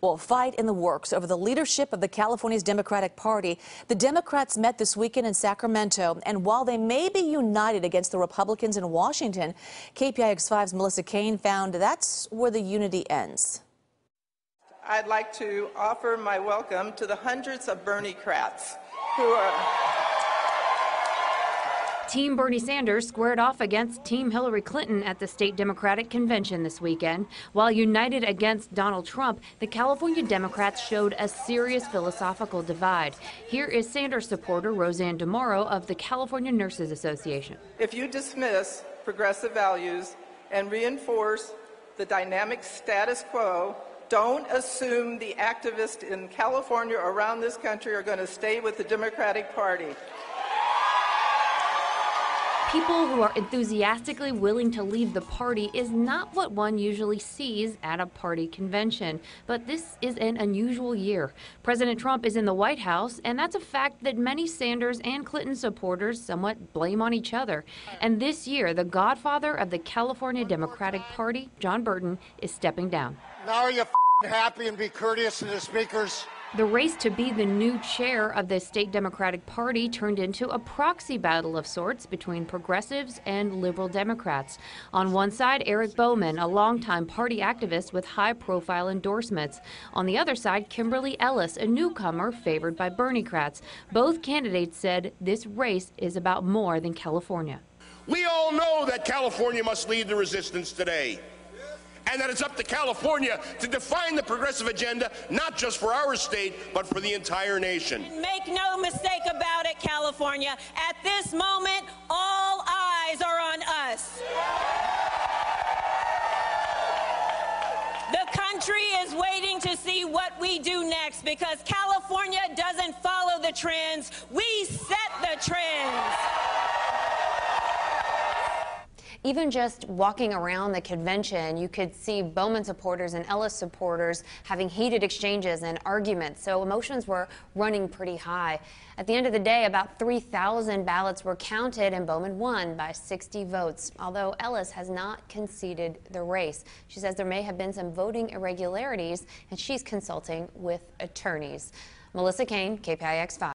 Well, fight in the works over the leadership of the California's Democratic Party. The Democrats met this weekend in Sacramento, and while they may be united against the Republicans in Washington, KPIX5's Melissa Caen found that's where the unity ends. I'd like to offer my welcome to the hundreds of Bernie-crats who are Team Bernie Sanders squared off against Team Hillary Clinton at the state Democratic convention this weekend. While united against Donald Trump, the California Democrats showed a serious philosophical divide. Here is Sanders supporter RoseAnn DeMoro of the California Nurses Association. If you dismiss progressive values and reinforce the dynamic status quo, don't assume the activists in California or around this country are going to stay with the Democratic Party. People who are enthusiastically willing to leave the party is not what one usually sees at a party convention. But this is an unusual year. President Trump is in the White House, and that's a fact that many Sanders and Clinton supporters somewhat blame on each other. And this year, the godfather of the California Democratic Party, John Burton, is stepping down. Now are you happy and be courteous to the speakers? The race to be the new chair of the state Democratic Party turned into a proxy battle of sorts between progressives and liberal Democrats. On one side, Eric Bauman, a longtime party activist with high profile endorsements. On the other side, Kimberly Ellis, a newcomer favored by Berniecrats. Both candidates said this race is about more than California. We all know that California must lead the resistance today and that it's up to California to define the progressive agenda, not just for our state, but for the entire nation. Make no mistake about it, California. At this moment, all eyes are on us. The country is waiting to see what we do next because California doesn't follow the trends. We set the trends. Even just walking around the convention, you could see Bauman supporters and Ellis supporters having heated exchanges and arguments, so emotions were running pretty high. At the end of the day, about 3,000 ballots were counted, and Bauman won by 60 votes, although Ellis has not conceded the race. She says there may have been some voting irregularities, and she's consulting with attorneys. Melissa Caen, KPIX 5.